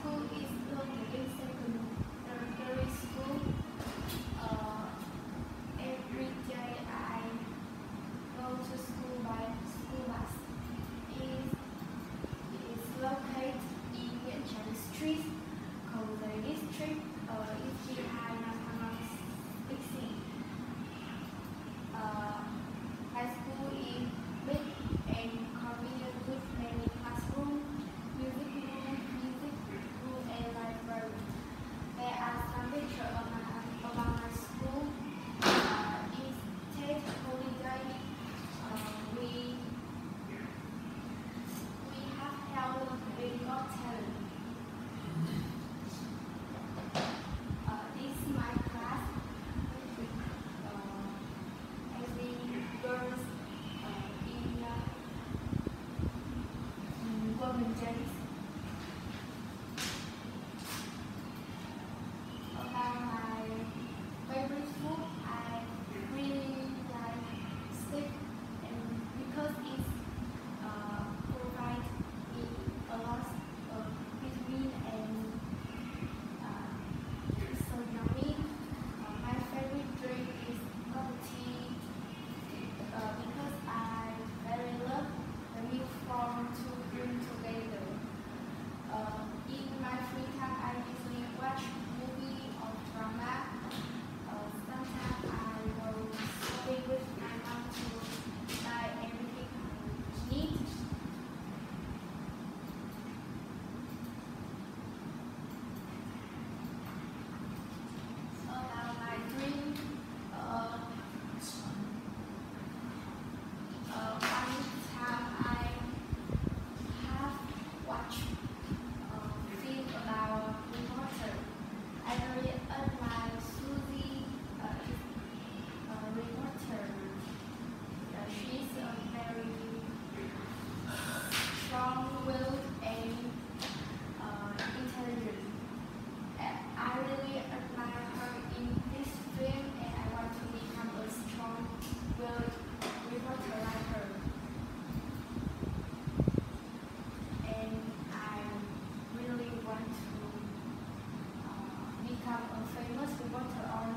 school is Have a famous reporter on